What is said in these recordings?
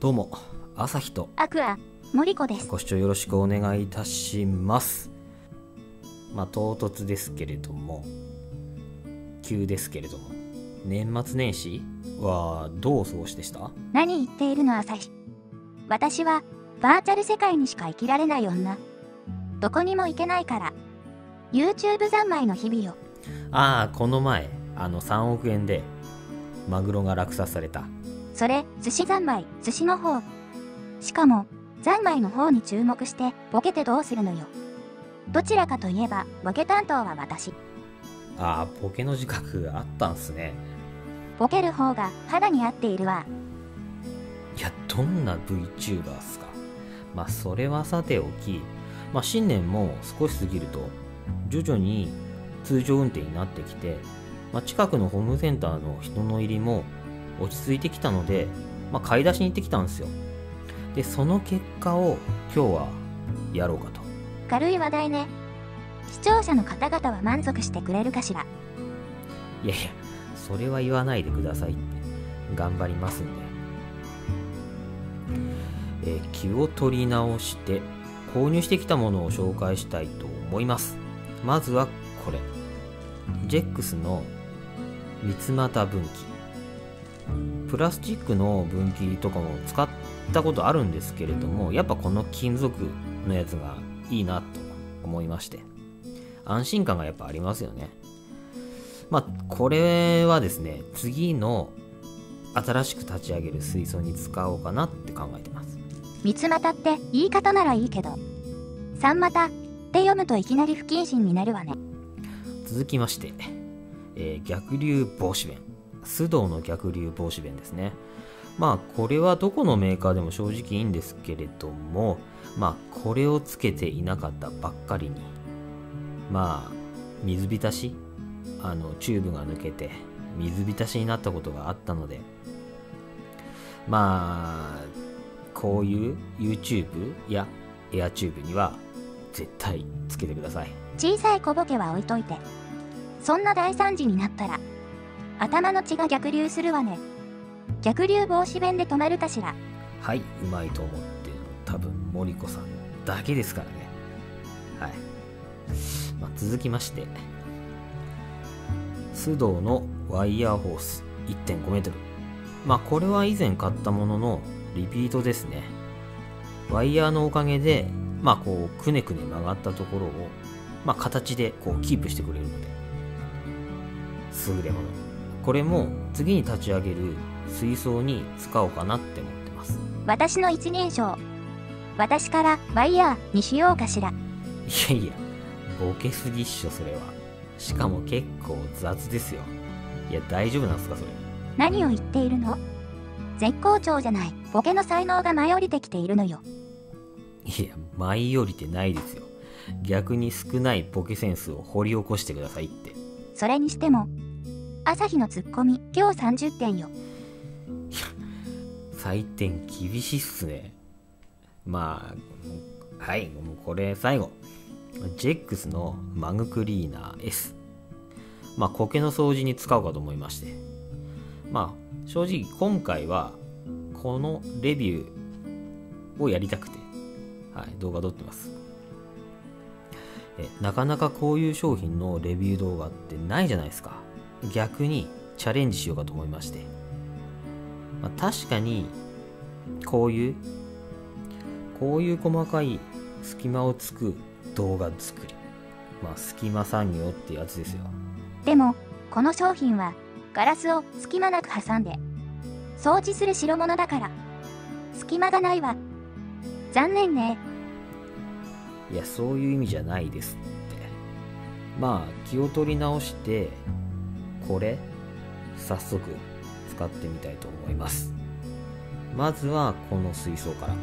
どうも朝日とアクア森子です。ご視聴よろしくお願いいたします。まあ唐突ですけれども急ですけれども年末年始はどうお過ごしでした？何言っているの朝日。私はバーチャル世界にしか生きられない女。どこにも行けないから。YouTube 三昧の日々よああこの前あの3億円でマグロが落札されたそれ寿司三昧寿司の方。しかも三昧の方に注目してボケてどうするのよ。どちらかといえばボケ担当は私。ああボケの自覚あったんすね。ボケる方が肌に合っているわ。いやどんな VTuber っすか。まあそれはさておきまあ新年も少し過ぎると徐々に通常運転になってきて、まあ、近くのホームセンターの人の入りも落ち着いてきたので、まあ、買い出しに行ってきたんですよ。でその結果を今日はやろうかと。軽い話題ね。視聴者の方々は満足してくれるかしら。いやいやそれは言わないでくださいって。頑張りますんで、えー気を取り直して購入してきたものを紹介したいと思います。まずはこれ。ジェックスの三つ股分岐プラスチックの分岐とかも使ったことあるんですけれどもやっぱこの金属のやつがいいなと思いまして。安心感がやっぱありますよね。まあこれはですね次の新しく立ち上げる水槽に使おうかなって考えてます。三つ股って言い方ならいいけど。三股って読むといきなり不謹慎になるわね。続きまして、えー逆流防止弁須藤の逆流防止弁ですね。まあこれはどこのメーカーでも正直いいんですけれどもまあこれをつけていなかったばっかりにまあ水浸しあのチューブが抜けて水浸しになったことがあったのでまあこういう YouTube や AirTube には絶対つけてください。小さい小ボケは置いといてそんな大惨事になったら頭の血が逆流するわね。逆流防止弁で止まるかしら。はいうまいと思ってる。の多分森子さんだけですからね。はい、まあ、続きまして。須藤のワイヤーホース 1.5m まあこれは以前買ったもののリピートですね。ワイヤーのおかげでまあこうくねくね曲がったところをまあ形でこうキープしてくれるので。優れもの。これも次に立ち上げる水槽に使おうかなって思ってます私の一人称私からワイヤーにしようかしらいやいや、ボケすぎっしょ、それは。しかも結構雑ですよ。いや、大丈夫なんすか、それ。何を言っているの？絶好調じゃないボケの才能が舞い降りてきているのよいや、舞い降りてないですよ。逆に少ないボケセンスを掘り起こしてくださいって。それにしても朝日のツッコミ今日30点よ採点厳しいっすね。まあ、はい、もうこれ最後。ジェックスのマグクリーナー S。まあ、苔の掃除に使おうかと思いまして。まあ、正直今回は、このレビューをやりたくて、はい、動画撮ってます。えなかなかこういう商品のレビュー動画ってないじゃないですか。逆にチャレンジしようかと思いまして。まあ、確かに、こういう、こういう細かい隙間をつく動画作り。まあ、隙間産業ってやつですよ。でもこの商品はガラスを隙間なく挟んで掃除する代物だから隙間がないわ残念ねいや、そういう意味じゃないですって。まあ、気を取り直して、これ、早速、使ってみたいと思います。まずは、この水槽から。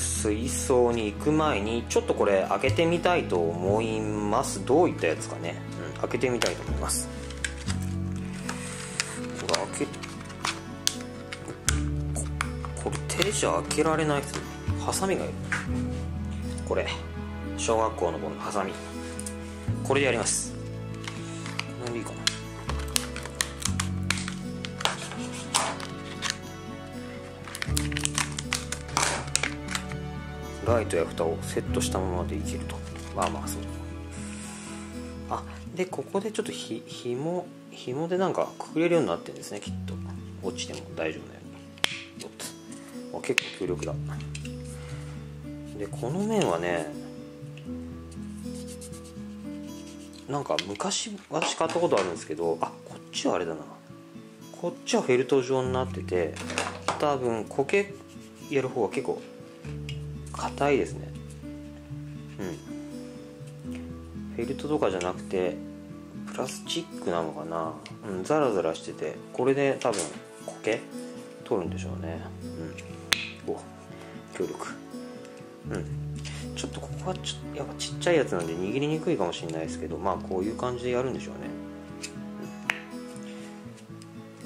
水槽に行く前に、ちょっとこれ、開けてみたいと思います。どういったやつかね。うん、開けてみたいと思います。これ、開け、ここれ手じゃ開けられないです。ハサミがいる。これ小学校のこのハサミこれでやりますライトや蓋をセットしたままでいけると。まあまあそう。あでここでちょっとひひも紐でなんかくくれるようになってるんですねきっと。落ちても大丈夫なように。おっと。結構強力だ。でこの面はねなんか昔私買ったことあるんですけどあこっちはあれだな。こっちはフェルト状になってて多分苔やる方が結構硬いですね。うん。フェルトとかじゃなくてプラスチックなのかな。うんザラザラしててこれで多分苔取るんでしょうね。うん。お強力。うん。ちょっとここはちょやっぱちっちゃいやつなんで握りにくいかもしれないですけどまあこういう感じでやるんでしょうね、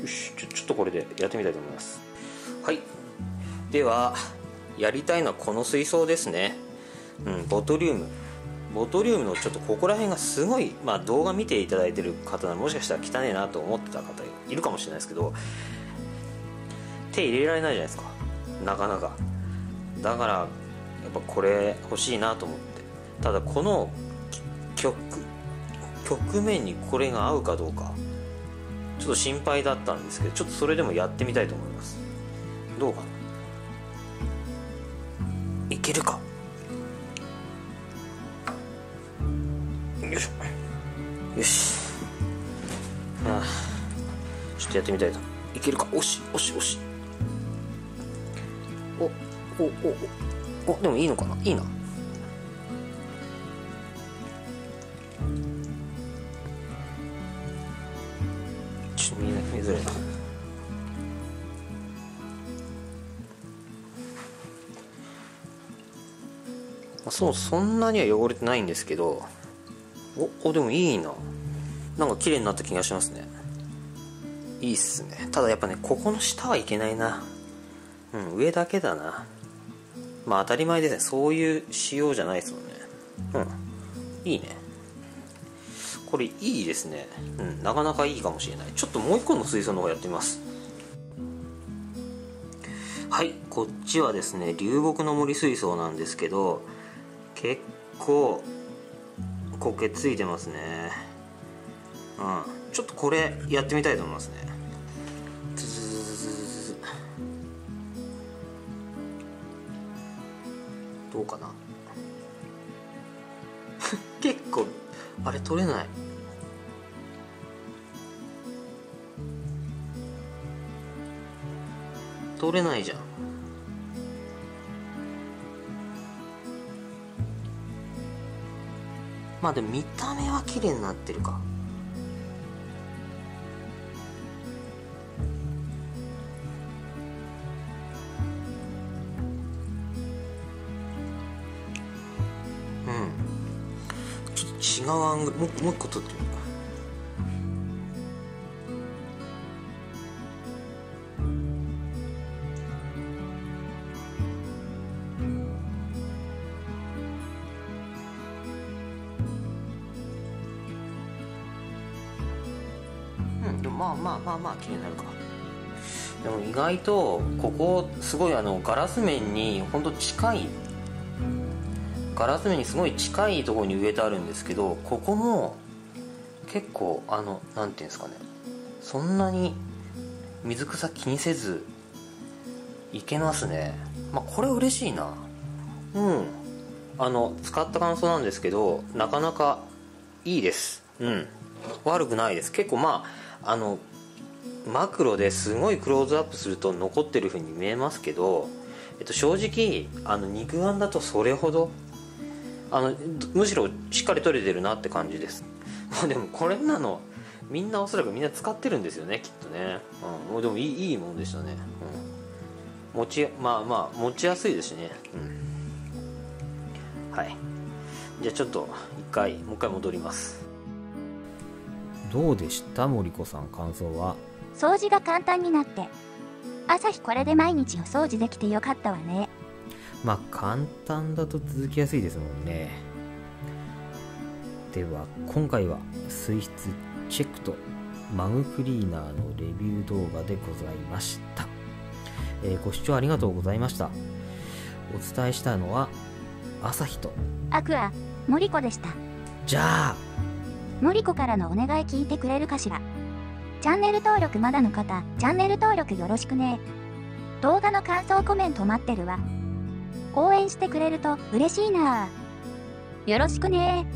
よし。ちょちょっとこれでやってみたいと思います。はい。ではやりたいのはこの水槽ですね。うんボトリウム。ボトリウムのちょっとここら辺がすごい、まあ、動画見ていただいてる方ならもしかしたら汚いなと思ってた方いるかもしれないですけど手入れられないじゃないですか。なかなか。だからやっぱこれ欲しいなと思って。ただこの曲局面にこれが合うかどうか。ちょっと心配だったんですけどちょっとそれでもやってみたいと思います。どうかな？いけるか。よしよし。ああ。ちょっとやってみたいといけるか。おしおしおし。おおおお。おでもいいのかな。いいな。ちょっと見えない見えづらいな。そうそんなには汚れてないんですけどおおでもいいな。なんか綺麗になった気がしますね。いいっすね。ただやっぱねここの下はいけないな。うん上だけだな。まあ当たり前ですね。そういう仕様じゃないですもんね。うん。いいね。これいいですね。うんなかなかいいかもしれない。ちょっともう一個の水槽の方やってみます。はいこっちはですね流木の森水槽なんですけど結構苔ついてますね。うん。ちょっとこれやってみたいと思いますね。ズズズズズズ。どうかな？結構あれ取れない。取れないじゃん。まあでも見た目は綺麗になってるか。うん。ちょっと違うアングルもうもう一個撮ってみようか。まあまあまあまあ綺麗になるか。でも意外とここすごいあのガラス面にほんと近いガラス面にすごい近いところに植えてあるんですけどここも結構あのなんていうんですかね。そんなに水草気にせずいけますね。まあこれ嬉しいな。うん。あの使った感想なんですけどなかなかいいです。うん。悪くないです。結構まああのマクロですごいクローズアップすると残ってる風に見えますけど、えっと、正直あの肉眼だとそれほどあのむしろしっかり取れてるなって感じです。まあでもこれなのみんなおそらくみんな使ってるんですよねきっとね、うん、でもいいいいものでしたね、うん、持ちまあまあ持ちやすいですしね、うん、はい。じゃあちょっと一回もう一回戻ります。どうでした？森子さん感想は？掃除が簡単になって。朝日これで毎日お掃除できてよかったわね。まあ簡単だと続きやすいですもんね。では今回は水質チェックとマグクリーナーのレビュー動画でございました、えーご視聴ありがとうございました。お伝えしたのは朝日と。アクア、森子でした。じゃあのりこからのお願い聞いてくれるかしら。チャンネル登録まだの方、チャンネル登録よろしくね。動画の感想コメント待ってるわ。応援してくれると嬉しいなよろしくね